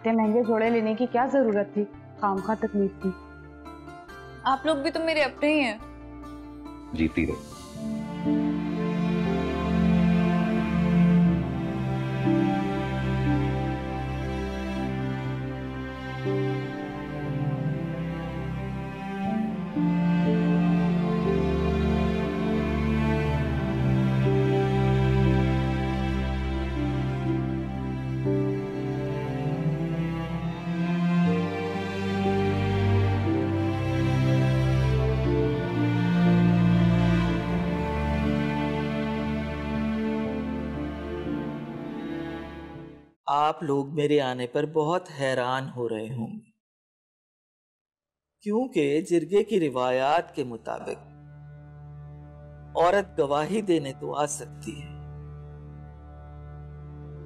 इतने महँगे जोड़े लेने की क्या ज़रूरत थी? काम का तकलीफ़ थी। आप लोग भी तो मेरे अपने ही हैं। जीती रहे। आप लोग मेरे आने पर बहुत हैरान हो रहे होंगे क्योंकि जिरगे की रिवायात के मुताबिक, औरत गवाही देने तो आ सकती है,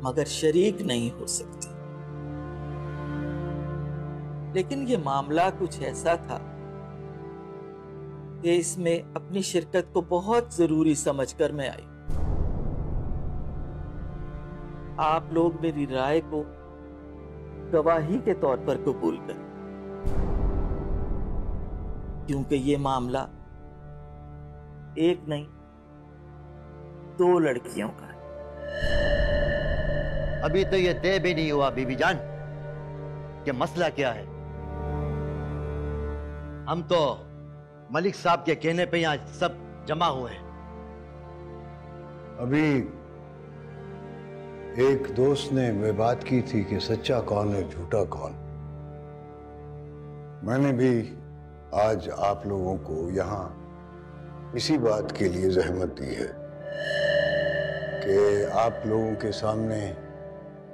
मगर शरीक नहीं हो सकती। लेकिन ये मामला कुछ ऐसा था कि इसमें अपनी शिरकत को बहुत ज़रूरी समझकर मैं आई। आप लोग मेरी राय को गवाही के तौर पर कबूल करें। क्योंकि ये मामला एक नहीं दो लड़कियों का है। अभी तो ये तय भी नहीं हुआ बीबी जान कि मसला क्या है। हम तो मलिक साहब के कहने पे यहाँ सब जमा हुए हैं। अभी एक दोस्त ने मैं बात की थी कि सच्चा कौन है, झूठा कौन? मैंने भी आज आप लोगों को यहाँ इसी बात के लिए जहमत दी है कि आप लोगों के सामने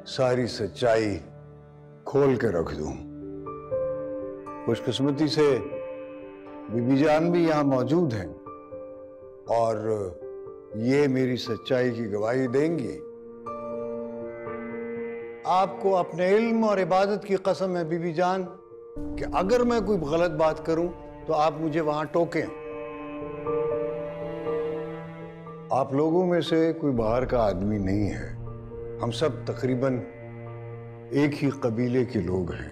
सारी सच्चाई खोल के रख दूँ। खुशकिस्मती से, बीबी जान भी यहाँ मौजूद हैं और ये मेरी सच्चाई की गवाही देंगी। आपको अपने इल्म और इबादत की कसम है, बीबी जान, कि अगर मैं कोई गलत बात करूँ तो आप मुझे वहाँ टोकें। आप लोगों में से कोई बाहर का आदमी नहीं है। हम सब तकरीबन एक ही कबीले के लोग हैं।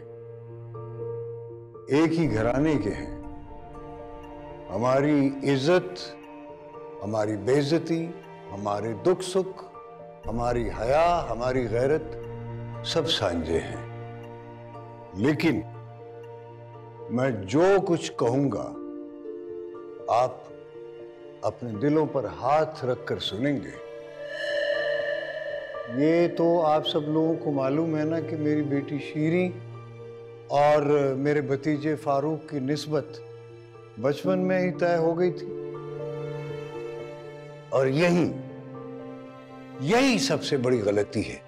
एक ही घराने के हैं। हमारी इज़्ज़त, हमारी बेइज्जती, हमारे दुख सुख हमारी हया, हमारी गैरत सब साझे हैं। लेकिन मैं जो कुछ कहूँगा, आप अपने दिलों पर हाथ रखकर सुनेंगे। ये तो आप सब लोगों को मालूम है ना कि मेरी बेटी शीरी और मेरे भतीजे फारूक की नस्बत बचपन में ही तय हो गई थी। और यही यही सबसे बड़ी गलती है।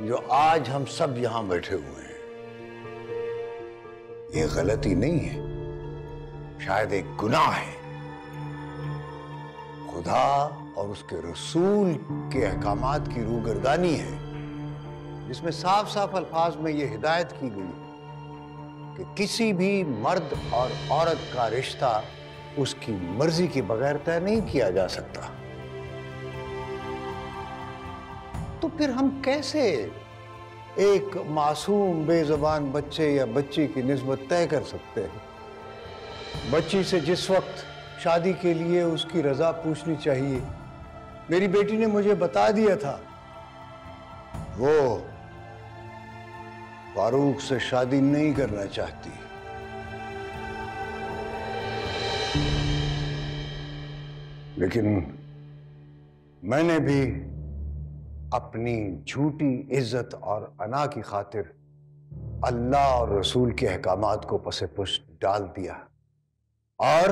जो आज हम सब यहाँ बैठे हुए हैं। ये गलती नहीं है। शायद एक गुनाह है। खुदा और उसके रसूल के अहकाम की रूगरदानी है। जिसमें साफ़ साफ़ अल्फाज में यह हिदायत की गई कि किसी भी मर्द और औरत का रिश्ता उसकी मर्ज़ी के बगैर तय नहीं किया जा सकता। तो फिर हम कैसे एक मासूम बेजबान बच्चे या बच्ची की निस्बत तय कर सकते हैं? बच्ची से जिस वक्त शादी के लिए उसकी रजा पूछनी चाहिए, मेरी बेटी ने मुझे बता दिया था। वो फारूक से शादी नहीं करना चाहती। लेकिन मैंने भी अपनी झूठी इज़्ज़त और अना की खातिर अल्लाह और रसूल के अहकाम को पसे पुष्ट डाल दिया और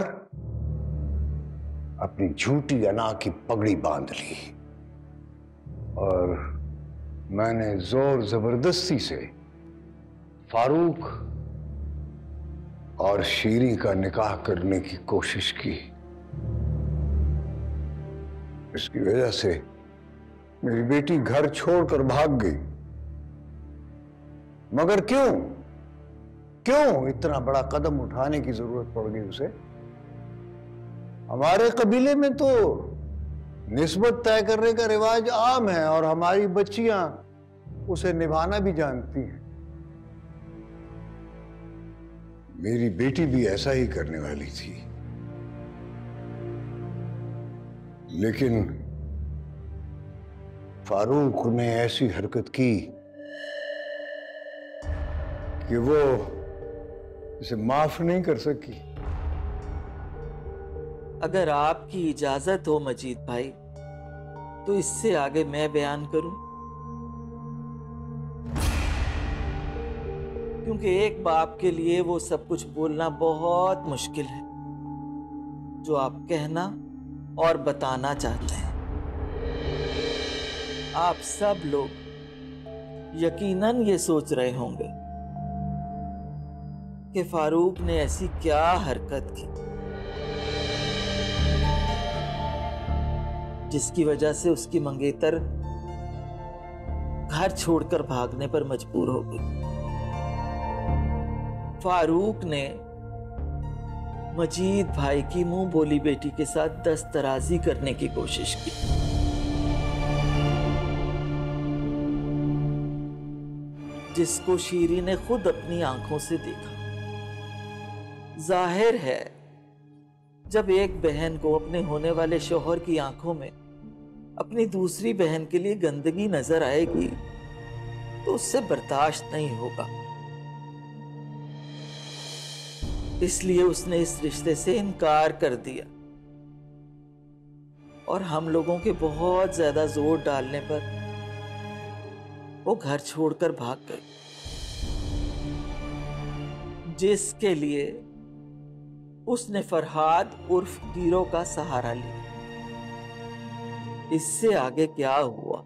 अपनी झूठी अना की पगड़ी बाँध ली। और मैंने ज़ोर ज़बरदस्ती से फारूक और शीरी का निकाह करने की कोशिश की। इसकी वजह से मेरी बेटी घर छोड़कर भाग गई। मगर क्यों? क्यों इतना बड़ा कदम उठाने की ज़रूरत पड़ गई उसे? हमारे कबीले में तो निस्बत तय करने का रिवाज आम है और हमारी बच्चियाँ उसे निभाना भी जानती हैं। मेरी बेटी भी ऐसा ही करने वाली थी। लेकिन फारूक ने ऐसी हरकत की कि वो इसे माफ़ नहीं कर सकी। अगर आपकी इजाज़त हो मजीद भाई तो इससे आगे मैं बयान करूँ। क्योंकि एक बाप के लिए वो सब कुछ बोलना बहुत मुश्किल है, जो आप कहना और बताना चाहते हैं। आप सब लोग यकीनन ये सोच रहे होंगे कि फारूक ने ऐसी क्या हरकत की, जिसकी वजह से उसकी मंगेतर घर छोड़कर भागने पर मजबूर हो गई। फारूक ने मजीद भाई की मुँह बोली बेटी के साथ दस्तराजी करने की कोशिश की। जिसको शीरी ने खुद अपनी आँखों से देखा। ज़ाहिर है, जब एक बहन को अपने होने वाले शोहर की आँखों में अपनी दूसरी बहन के लिए गंदगी नज़र आएगी तो उससे बर्दाश्त नहीं होगा। इसलिए उसने इस रिश्ते से इनकार कर दिया। और हम लोगों के बहुत ज़्यादा ज़ोर डालने पर वो घर छोड़कर भाग गई। जिसके लिए उसने फरहाद उर्फ़ हीरो का सहारा लिया। इससे आगे क्या हुआ?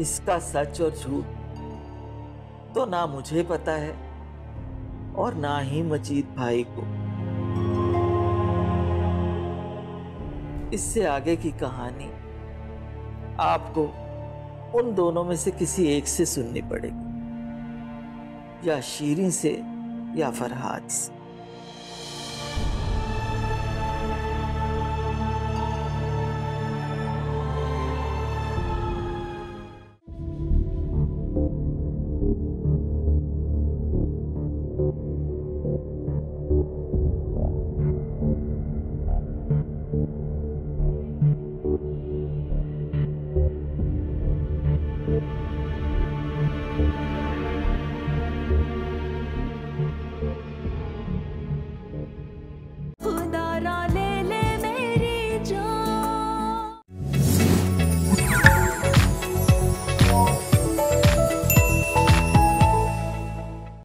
इसका सच और झूठ तो ना मुझे पता है और ना ही मजीद भाई को। इससे आगे की कहानी आपको उन दोनों में से किसी एक से सुननी पड़ेगी। या शीरी से या फरहाद से।